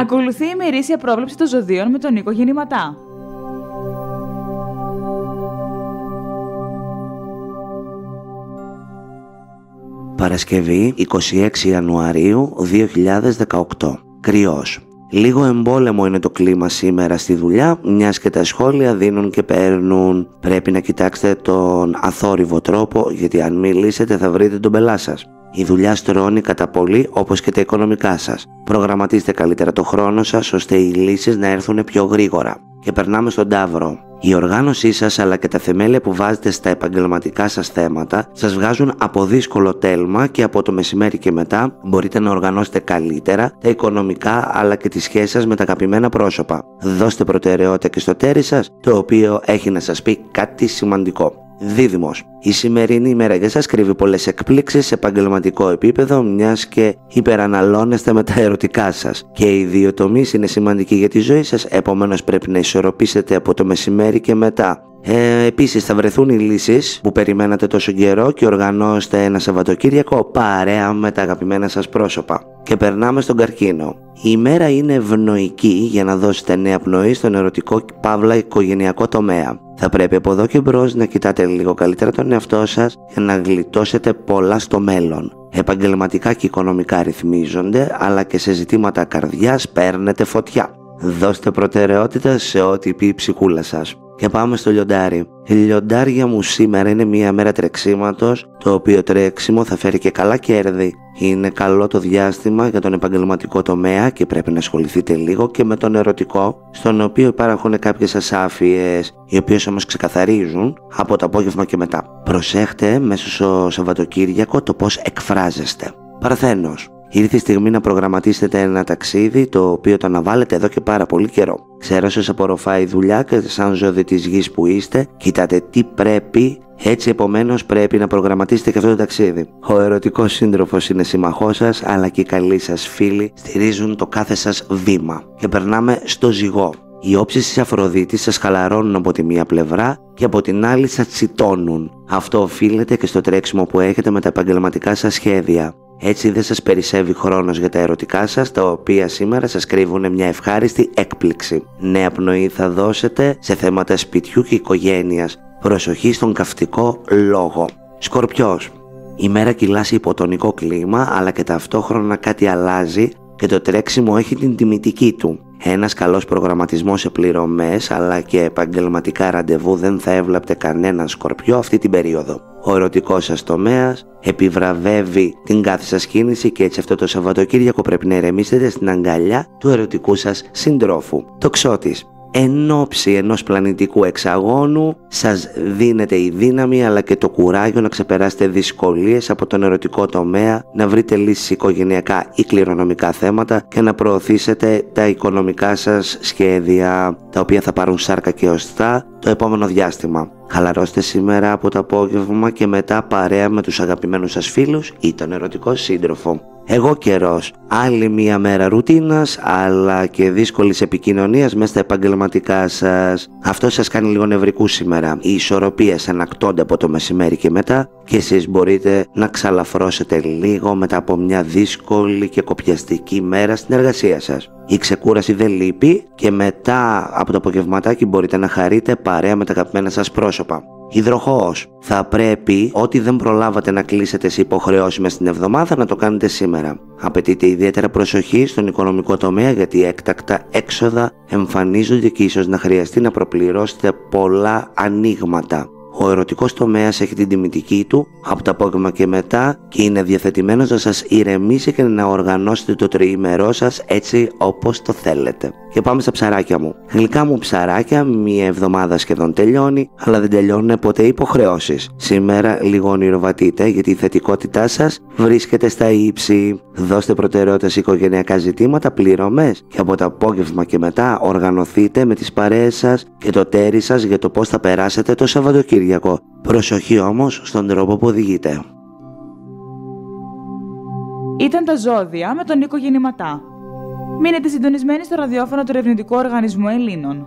Ακολουθεί η μερίσια πρόβλεψη των ζωδίων με τον Νίκο Γεννηματά. Παρασκευή 26 Ιανουαρίου 2018 Κρυός Λίγο εμπόλεμο είναι το κλίμα σήμερα στη δουλειά, μιας και τα σχόλια δίνουν και παίρνουν. Πρέπει να κοιτάξετε τον αθόρυβο τρόπο, γιατί αν μιλήσετε θα βρείτε τον πελά σας. Η δουλειά στρώνει κατά πολύ όπως και τα οικονομικά σας. Προγραμματίστε καλύτερα το χρόνο σας ώστε οι λύσεις να έρθουν πιο γρήγορα. Και περνάμε στον Ταύρο. Η οργάνωσή σας αλλά και τα θεμέλια που βάζετε στα επαγγελματικά σας θέματα σας βγάζουν από δύσκολο τέλμα και από το μεσημέρι και μετά μπορείτε να οργανώσετε καλύτερα τα οικονομικά αλλά και τις σχέσεις σας με τα αγαπημένα πρόσωπα. Δώστε προτεραιότητα και στο τέρι σας το οποίο έχει να σας πει κάτι σημαντικό. Δίδυμος. Η σημερινή ημέρα για σας κρύβει πολλές εκπλήξεις σε επαγγελματικό επίπεδο, μιας και υπεραναλώνεστε με τα ερωτικά σας. Και οι δύο τομείς είναι σημαντικοί για τη ζωή σας, επομένως πρέπει να ισορροπήσετε από το μεσημέρι και μετά. Ε, επίσης θα βρεθούν οι λύσεις που περιμένατε τόσο καιρό και οργανώστε ένα Σαββατοκύριακο παρέα με τα αγαπημένα σας πρόσωπα. Και περνάμε στον καρκίνο. Η ημέρα είναι ευνοϊκή για να δώσετε νέα πνοή στον ερωτικό παύλα οικογενειακό τομέα. Θα πρέπει από εδώ και μπρος να κοιτάτε λίγο καλύτερα τον εαυτό σας για να γλιτώσετε πολλά στο μέλλον. Επαγγελματικά και οικονομικά ρυθμίζονται, αλλά και σε ζητήματα καρδιάς παίρνετε φωτιά. Δώστε προτεραιότητα σε ό,τι πει η ψυχούλα σας. Και πάμε στο λιοντάρι. Η λιοντάρια μου σήμερα είναι μια μέρα τρεξίματος, το οποίο τρέξιμο θα φέρει και καλά κέρδη. Είναι καλό το διάστημα για τον επαγγελματικό τομέα και πρέπει να ασχοληθείτε λίγο και με τον ερωτικό, στον οποίο υπάρχουν κάποιες ασάφειες, οι οποίες όμως ξεκαθαρίζουν από το απόγευμα και μετά. Προσέχτε μέσα στο Σαββατοκύριακο το πώς εκφράζεστε. Παρθένος. Ήρθε η στιγμή να προγραμματίσετε ένα ταξίδι το οποίο το αναβάλλετε εδώ και πάρα πολύ καιρό. Ξέρω σας απορροφάει η δουλειά και σαν ζώδι της γης που είστε, κοιτάτε τι πρέπει, έτσι επομένως πρέπει να προγραμματίσετε και αυτό το ταξίδι. Ο ερωτικός σύντροφος είναι σύμμαχός σας, αλλά και οι καλοί σας φίλοι στηρίζουν το κάθε σας βήμα. Και περνάμε στο ζυγό. Οι όψεις της Αφροδίτης σας χαλαρώνουν από τη μία πλευρά και από την άλλη σας τσιτώνουν. Αυτό οφείλεται και στο τρέξιμο που έχετε με τα επαγγελματικά σας σχέδια. Έτσι δεν σας περισσεύει χρόνος για τα ερωτικά σας, τα οποία σήμερα σας κρύβουν μια ευχάριστη έκπληξη. Νέα πνοή θα δώσετε σε θέματα σπιτιού και οικογένειας. Προσοχή στον καυτικό λόγο. Σκορπιός. Η μέρα κυλά σε υποτονικό κλίμα, αλλά και ταυτόχρονα κάτι αλλάζει και το τρέξιμο έχει την τιμητική του. Ένας καλός προγραμματισμός σε πληρωμές αλλά και επαγγελματικά ραντεβού δεν θα έβλαπτε κανέναν σκορπιό αυτή την περίοδο. Ο ερωτικός σας τομέας επιβραβεύει την κάθε σας κίνηση και έτσι αυτό το Σαββατοκύριακο πρέπει να ηρεμήσετε στην αγκαλιά του ερωτικού σας συντρόφου. Το ξώτης εν ώψη ενός πλανητικού εξαγώνου σας δίνεται η δύναμη αλλά και το κουράγιο να ξεπεράσετε δυσκολίες από τον ερωτικό τομέα, να βρείτε λύσεις οικογενειακά ή κληρονομικά θέματα και να προωθήσετε τα οικονομικά σας σχέδια τα οποία θα πάρουν σάρκα και οστά το επόμενο διάστημα. Χαλαρώστε σήμερα από το απόγευμα και μετά παρέα με τους αγαπημένους σας φίλους ή τον ερωτικό σύντροφο. Εγώ καιρός. Άλλη μία μέρα ρουτίνας αλλά και δύσκολης επικοινωνίας μέσα στα επαγγελματικά σας. Αυτό σας κάνει λίγο νευρικού σήμερα. Οι ισορροπίε ανακτώνται από το μεσημέρι και μετά και εσείς μπορείτε να ξαλαφρώσετε λίγο μετά από μια δύσκολη και κοπιαστική μέρα στην εργασία σας. Η ξεκούραση δεν λείπει και μετά από το απογευματάκι μπορείτε να χαρείτε παρέα με τα αγαπημένα σας πρόσωπα. Υδροχόος. Θα πρέπει ό,τι δεν προλάβατε να κλείσετε σε υποχρεώσεις μες στην εβδομάδα να το κάνετε σήμερα. Απαιτείται ιδιαίτερα προσοχή στον οικονομικό τομέα γιατί έκτακτα έξοδα εμφανίζονται και ίσως να χρειαστεί να προπληρώσετε πολλά ανοίγματα. Ο ερωτικός τομέας έχει την τιμητική του από το απόγευμα και μετά και είναι διαθετημένος να σας ηρεμήσει και να οργανώσετε το τριήμερό σας έτσι όπως το θέλετε. Και πάμε στα ψαράκια μου. Γλυκά μου ψαράκια, μία εβδομάδα σχεδόν τελειώνει, αλλά δεν τελειώνουν ποτέ υποχρεώσεις. Σήμερα λίγο ονειροβατείτε γιατί η θετικότητά σας βρίσκεται στα ύψη. Δώστε προτεραιότητα σε οικογενειακά ζητήματα, πληρωμές και από το απόγευμα και μετά οργανωθείτε με τις παρέες σας και το τέρι σας για το πώς θα περάσετε το Σαββατοκύριακο. Προσοχή όμως στον τρόπο που οδηγείτε. Ήταν τα ζώδια με τον Νίκο Γεννηματά. Μείνετε συντονισμένοι στο ραδιόφωνο του Ερευνητικού Οργανισμού Ελλήνων.